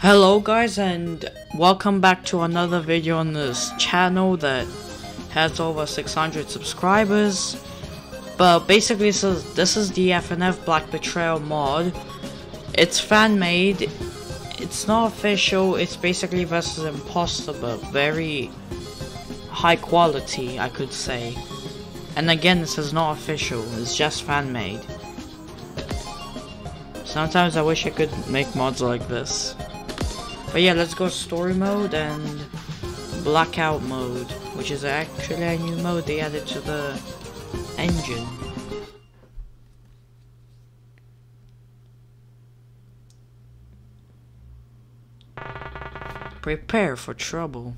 Hello guys and welcome back to another video on this channel that has over 600 subscribers. But basically this is, this is the FNF Black Betrayal mod. It's fan made. It's not official. It's basically versus imposter but very high quality I could say. And again this is not official. It's just fan made. Sometimes I wish I could make mods like this. But yeah, let's go story mode and blackout mode, which is actually a new mode they added to the engine. Prepare for trouble.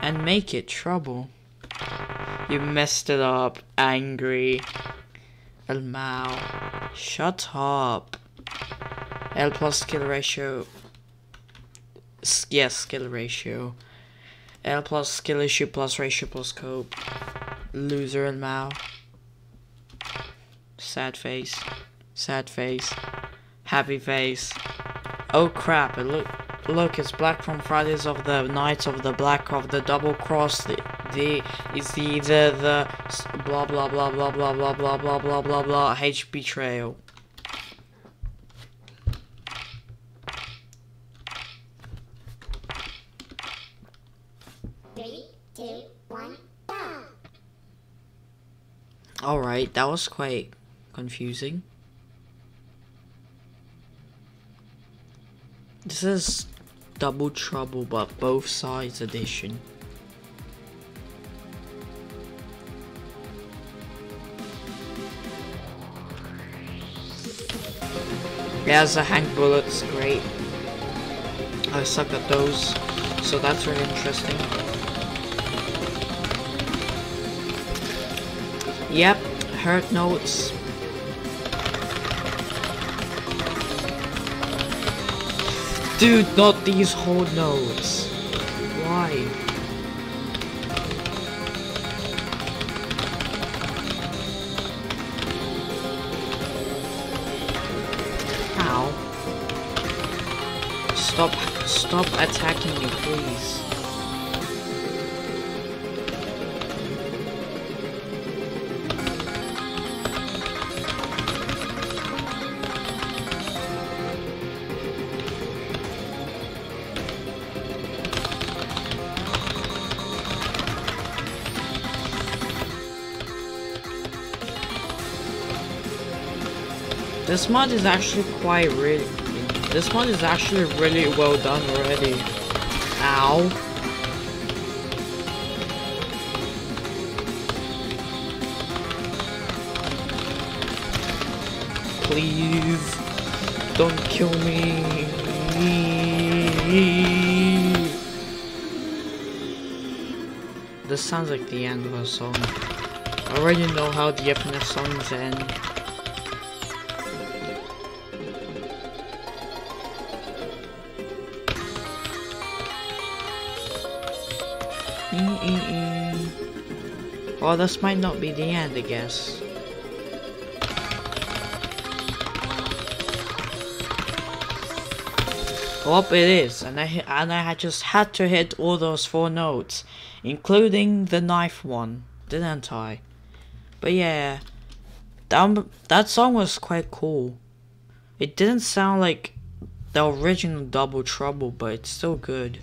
And make it trouble. You messed it up, angry. El Mao. Shut up. L plus skill ratio. Yes, skill ratio. L plus skill issue plus ratio plus scope. Loser and Mao. Sad face. Sad face. Happy face. Oh crap, it look look it's Black from Fridays of the Nights of the Black of the Double Cross the the is the the the blah blah blah blah blah blah blah blah blah blah blah H betrayal. Three, two, one, go! Alright, that was quite confusing. This is Double Trouble, but both sides edition. Yeah, the Hank bullets, great. I suck at those, so that's really interesting. Hurt notes. Dude, not these whole notes. Why? Ow. Stop, stop attacking me, please. This mod is actually quite really. This mod is actually really well done already. Ow. Please, don't kill me. This sounds like the end of a song. I already know how the FNF songs end. Mm-mm-mm. Well, this might not be the end, I guess. Well, it is, and I and I just had to hit all those four notes, including the knife one, didn't I? But yeah, that that song was quite cool. It didn't sound like the original Double Trouble, but it's still good.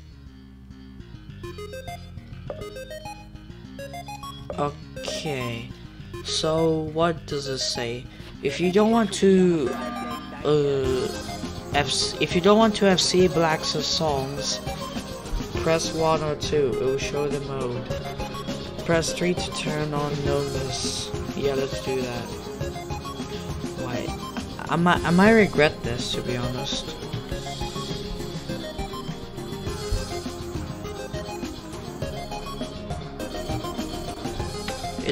Okay, so what does it say? If you don't want to, uh, if you don't want to FC Black's songs, press 1 or 2, it will show the mode. Press 3 to turn on notice. Yeah, let's do that. Wait, I I might regret this, to be honest.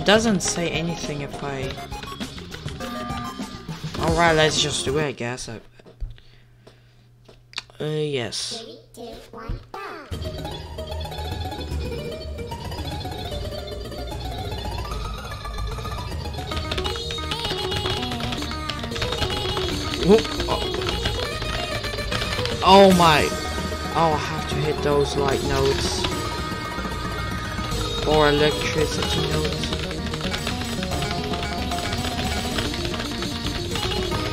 Doesn't say anything if I... Alright, let's just do it, I guess. I... Uh, yes. Oh my. Oh, I have to hit those light notes. Or electricity notes.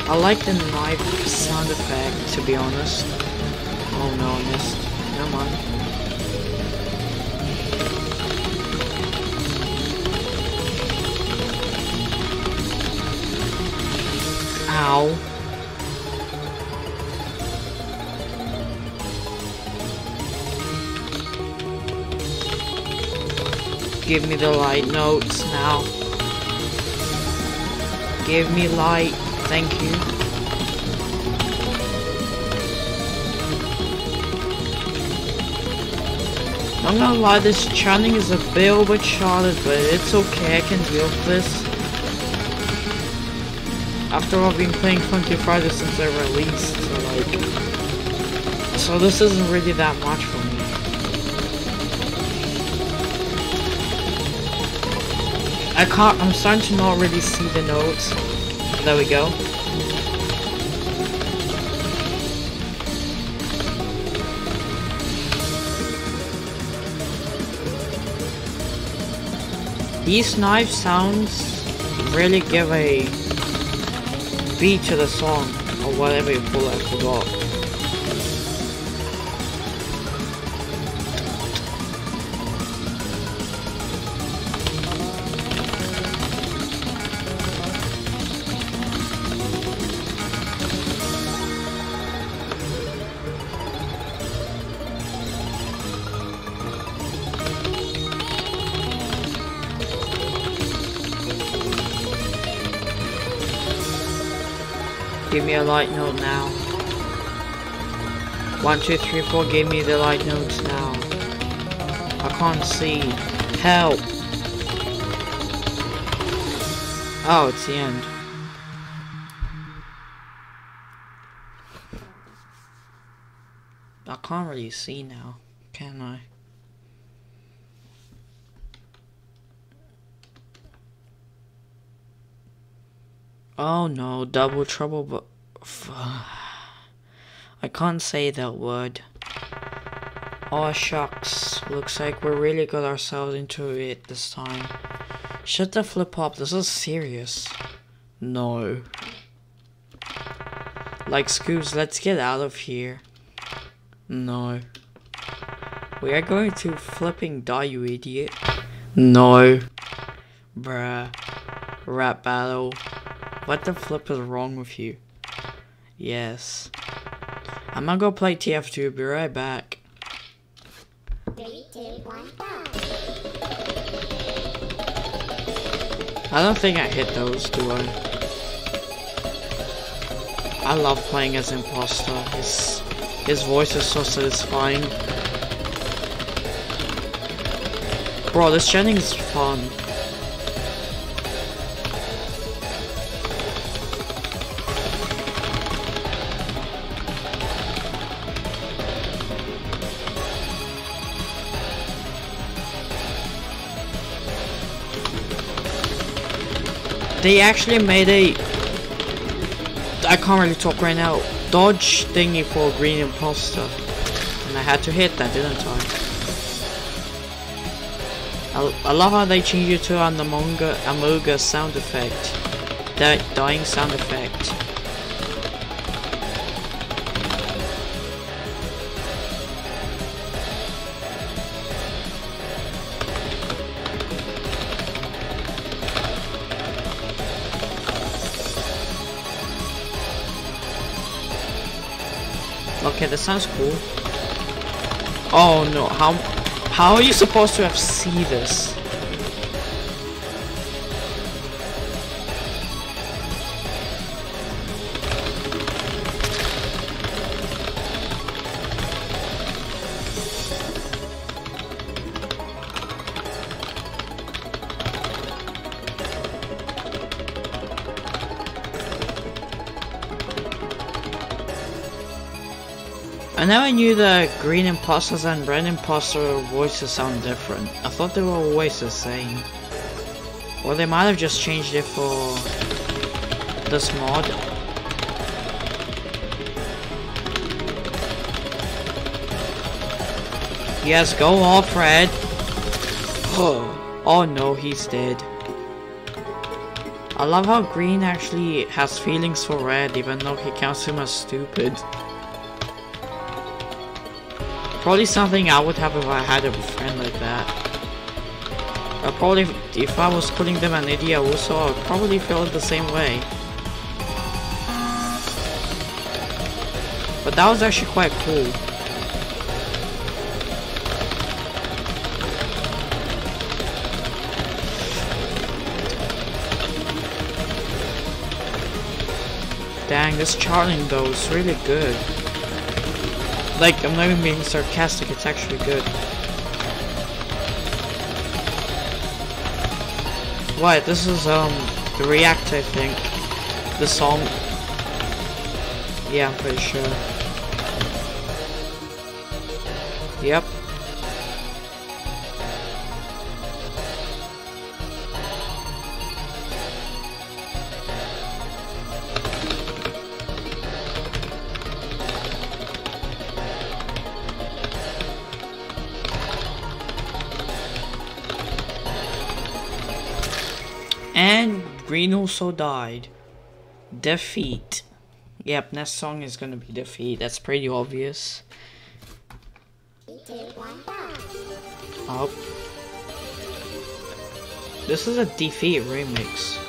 I like the knife sound effect, to be honest. Oh no, I missed. Never mind. Ow. Give me the light notes now. Give me light. Thank you. I'm not gonna lie, this charting is a bit overcharted, but it's okay, I can deal with this. After all, I've been playing Funky Friday since they released, so like... So this isn't really that much for me. I can't, I'm starting to not really see the notes. There we go. These knife sounds really give a beat to the song, or whatever you it, I forgot. Give me a light note now. One, two, three, four, give me the light notes now. I can't see. Help! Oh, it's the end. I can't really see now, can I? Oh no, double trouble, but I can't say that word. Oh shucks, looks like we really got ourselves into it this time. Shut the flip up, this is serious. No. Like Scoobs, let's get out of here. No. We are going to flipping die, you idiot. No. Bruh. Rap battle. What the flip is wrong with you? Yes. I'm gonna go play TF2, be right back. Three, two, one. I don't think I hit those, do I? I love playing as imposter. His his voice is so satisfying. Bro, this charting is fun. They actually made a I can't really talk right now. Dodge thingy for green imposter. And I had to hit that, didn't I? I, I love how they changed it to an Amoga, Amoga sound effect. That dying sound effect. Okay, that sounds cool. Oh no, how how are you supposed to have see this? I never knew the green imposters and red imposter voices sound different. I thought they were always the same. Or they might have just changed it for this mod. Yes, go off, Red. Oh, oh no, he's dead. I love how Green actually has feelings for Red, even though he counts him as stupid. Probably something I would have if I had a friend like that. I probably, if I was calling them an idiot also, I would probably feel the same way. But that was actually quite cool. Dang, this charting though is really good. Like, I'm not even being sarcastic, it's actually good. What? This is, um, the React, I think. The song. Yeah, I'm pretty sure. And Green also died. Defeat. Yep, next song is gonna be Defeat. That's pretty obvious. Oh. This is a Defeat remix.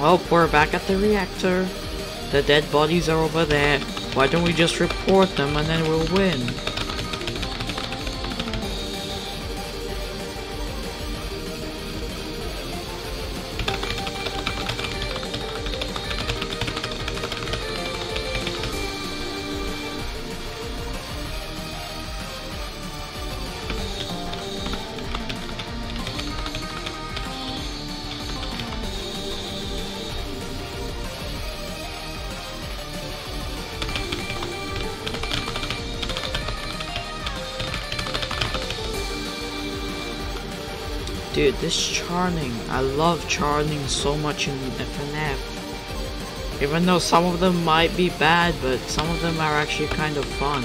Well, we're back at the reactor. The dead bodies are over there. Why don't we just report them and then we'll win? Dude, this charting, I love charting so much in FNF. Even though some of them might be bad, but some of them are actually kind of fun.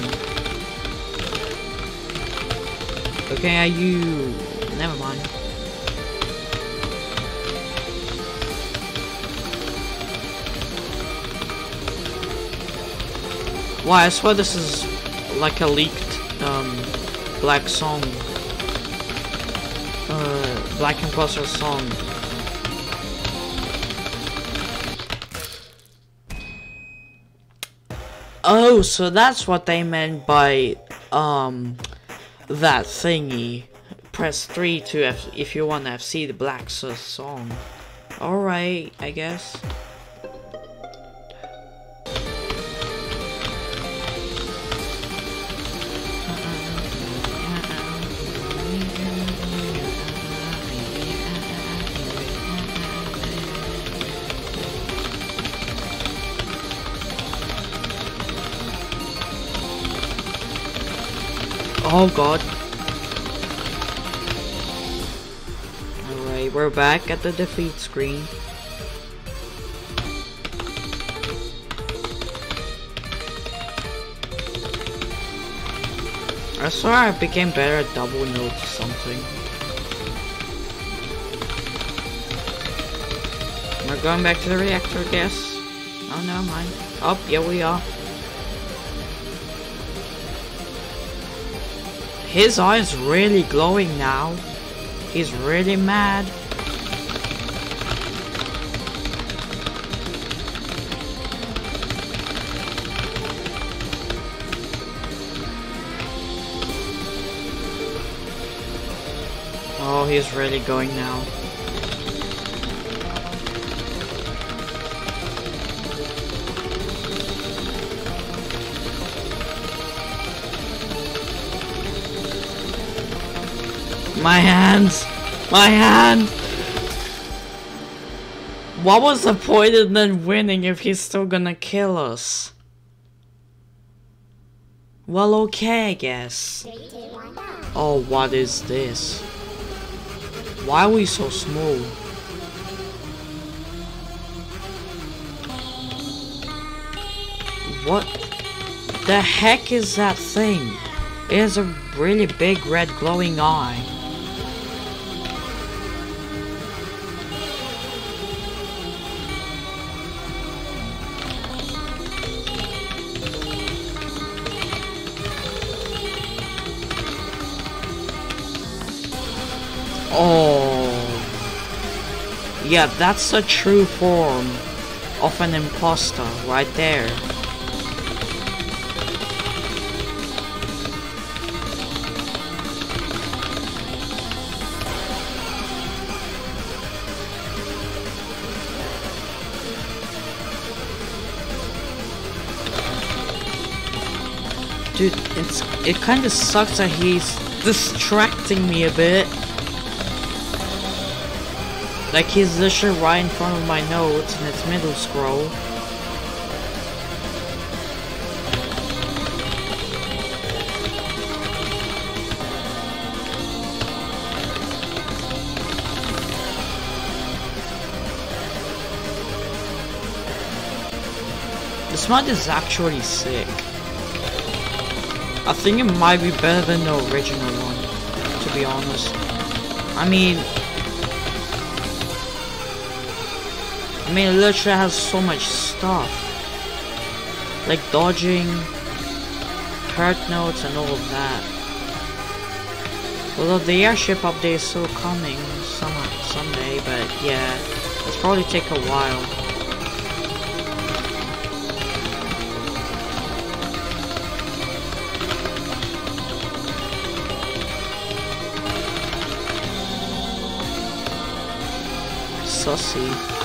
Okay, are you... Never mind. Why, I swear this is like a leaked, um, black song Black Imposter song. Oh, so that's what they meant by um that thingy. Press three to F if you want to see the Black song. All right, I guess. Oh god. Alright, we're back at the defeat screen. I swear I became better at double notes or something. We're going back to the reactor, I guess. Oh, never mind. Oh, yeah, we are. His eyes really glowing now. He's really mad. Oh, he's really going now. My hands! My hand! What was the point in then winning if he's still gonna kill us? Well, okay, I guess. Oh, what is this? Why are we so small? What the heck is that thing? It has a really big red glowing eye. Oh. Yeah, that's a true form of an imposter right there. Dude, it's it kind of sucks that he's distracting me a bit. Like he's literally right in front of my notes and it's middle scroll. This mod is actually sick. I think it might be better than the original one, to be honest. I mean, I mean, it literally has so much stuff. Like dodging, hurt notes, and all of that. Although the airship update is still coming some someday, but yeah, it's probably take a while. Sussy.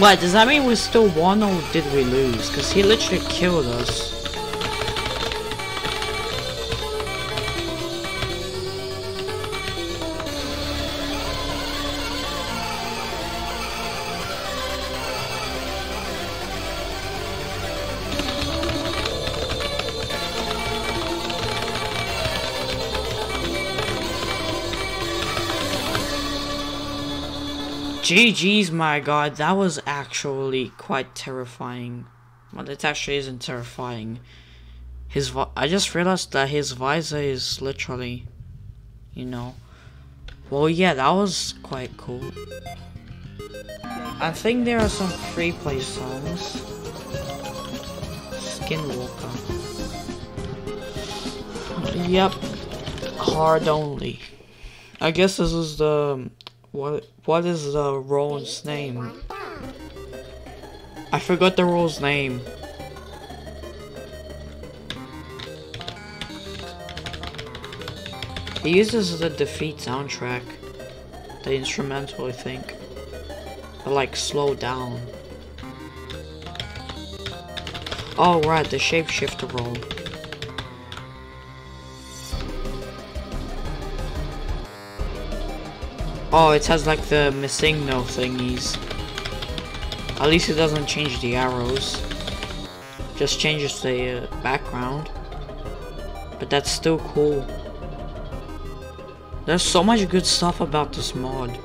What, does that mean we still won or did we lose? Because he literally killed us. GG's, my god, that was actually quite terrifying. Well, it actually isn't terrifying. His I just realized that his visor is literally, you know. Well, yeah, that was quite cool. I think there are some free play songs. Skinwalker. Yep. Hard only. I guess this is the what what is the role's name? I forgot the role's name. He uses the defeat soundtrack. The instrumental I think. But like slow down. Oh right, the shapeshifter role. Oh, it has like the MissingNo thingies. At least it doesn't change the arrows. Just changes the uh, background. But that's still cool. There's so much good stuff about this mod.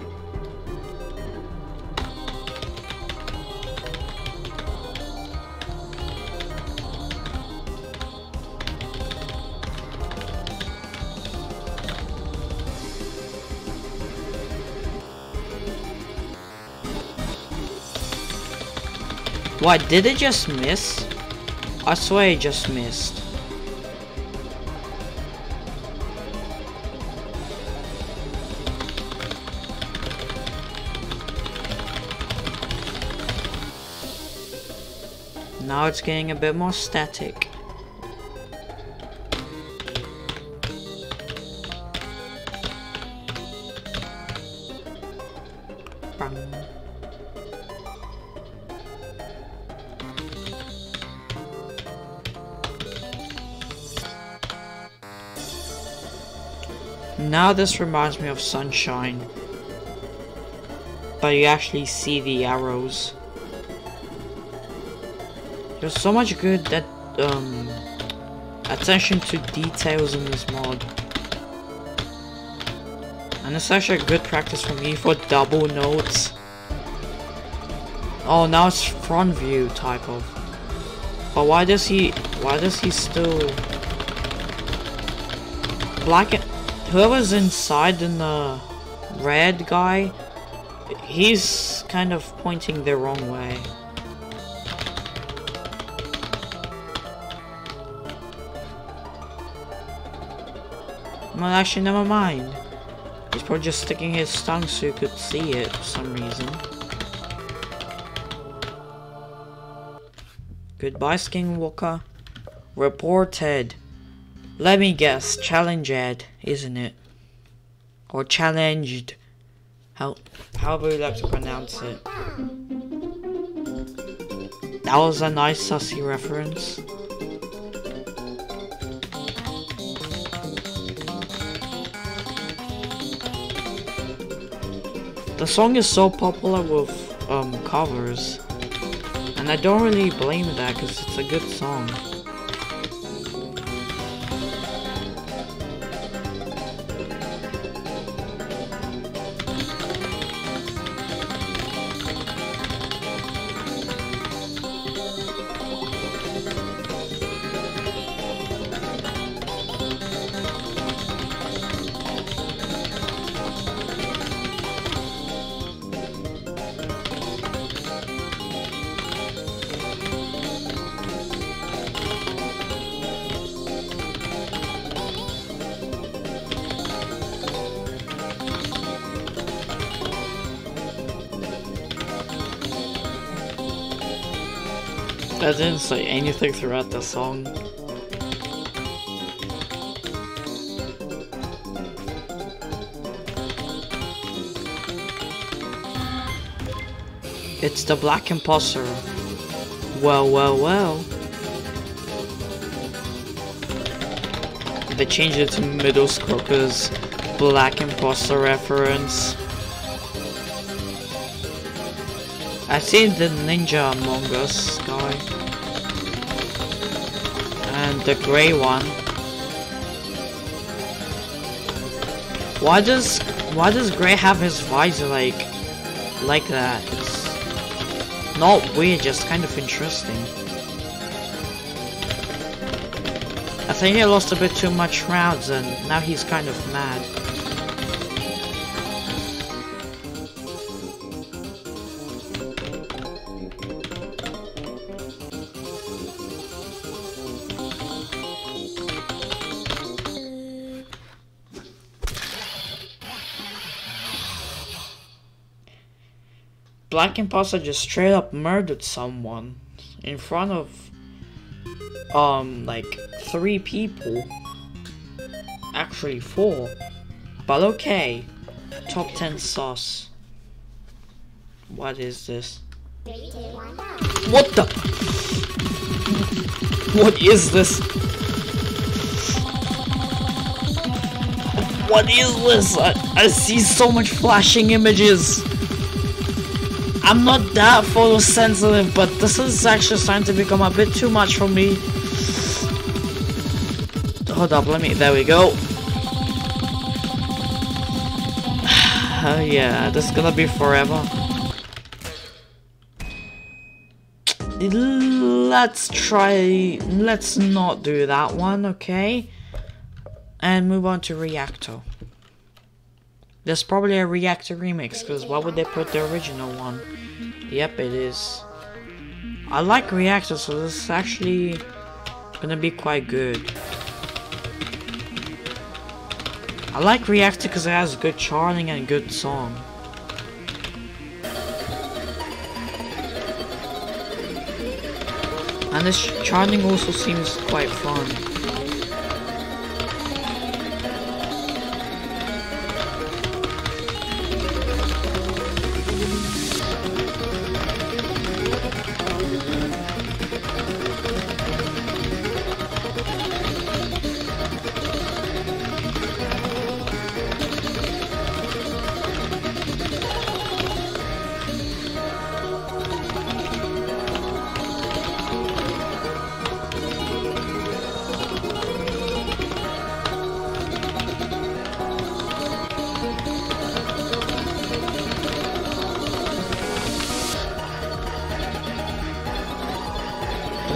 Why, did it just miss? I swear it just missed. Now it's getting a bit more static. Bang. Now this reminds me of Sunshine. But you actually see the arrows. There's so much good that um attention to details in this mod. And it's actually a good practice for me for double notes. Oh now it's front view type of. But why does he why does he still black and whoever's inside in the red guy he's kind of pointing the wrong way. Well, actually, never mind. He's probably just sticking his tongue so you could see it for some reason. Goodbye, Skinwalker. Reported. Let me guess, challenged, isn't it? Or challenged. How, however you like to pronounce it. That was a nice sussy reference. The song is so popular with um, covers. And I don't really blame that because it's a good song. I didn't say anything throughout the song. It's the Black Imposter. Well, well, well. They changed it to Middle Scrooker's Black Imposter reference. I've seen the Ninja Among Us guy. The grey one. Why does why does Grey have his visor like like that? It's not weird, just kind of interesting. I think he lost a bit too much rounds and now he's kind of mad. Black Imposter just straight up murdered someone in front of um like three people. Actually four. But okay. Top 10 Sus. What is this? What the? What is this? What is this? I, I see so much flashing images. I'm not that photosensitive, but this is actually starting to become a bit too much for me. Hold up, let me, there we go. Oh yeah, this is gonna be forever. Let's try, let's not do that one, okay? And move on to Reactor. There's probably a Reactor remix, because why would they put the original one? Yep, it is. I like Reactor, so this is actually gonna be quite good. I like Reactor because it has good charting and good song. And this charting also seems quite fun.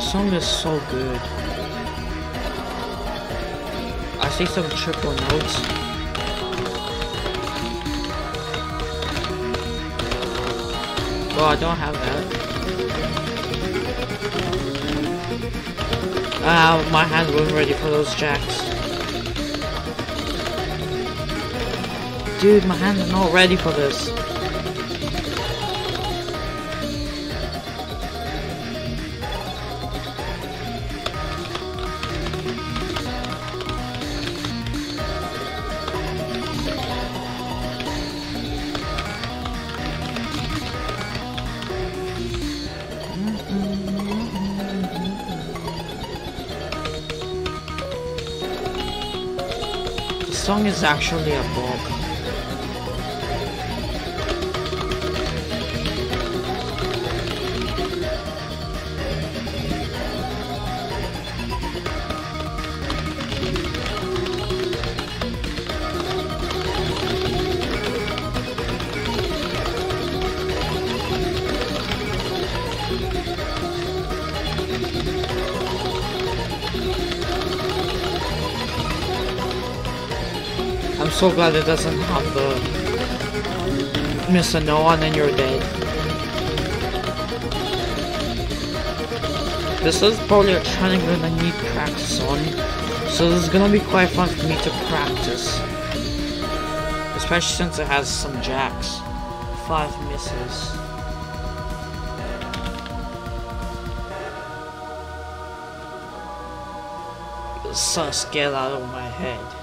Song is so good. I see some triple notes. Well, I don't have that. Ah, my hand wasn't ready for those jacks. Dude, my hand's is not ready for this. Song is actually a bop. So glad it doesn't have the miss a no and then you're dead. This is probably a training that I need practice on, so this is gonna be quite fun for me to practice. Especially since it has some jacks. Five misses. Sus, get out of my head.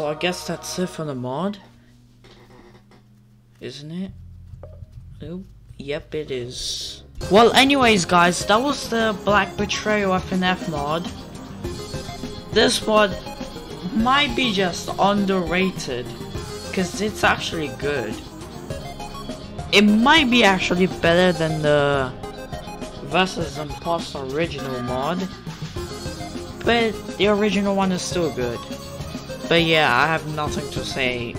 So I guess that's it for the mod. Isn't it? Nope. Yep, it is. Well, anyways, guys, that was the Black Betrayal FNF mod. This mod might be just underrated, because it's actually good. It might be actually better than the Versus Imposter original mod, but the original one is still good. But yeah, I have nothing to say